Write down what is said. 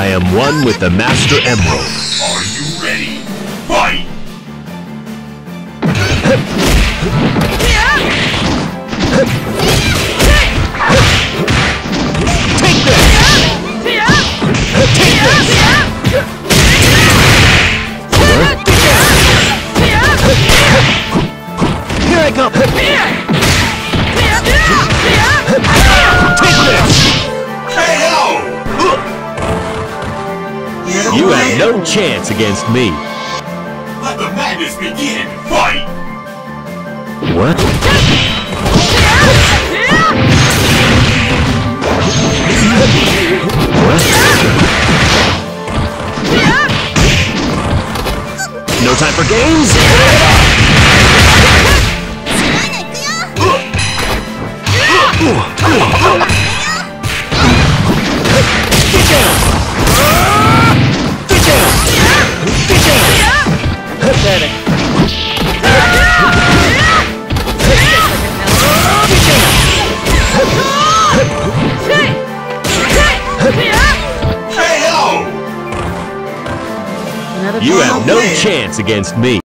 I am one with the Master Emerald. Are you ready? Fight! Take this! Take this! Here I come! You have no chance against me. Let the madness begin! Fight! What? What? No time for games? You have no chance against me.